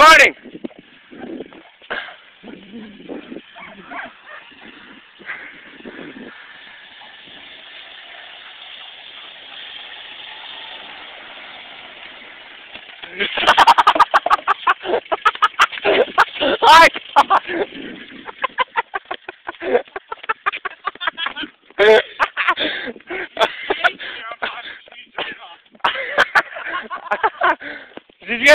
recording. I Did you